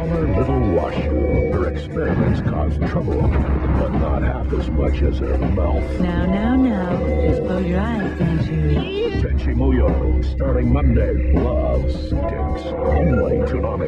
smaller little Washu, Her experiments caused trouble, but not half as much as her mouth. Now, now, now. Just close your eyes, Tenchi. Tenchi Muyo, starting Monday. Love stinks. Only Toonami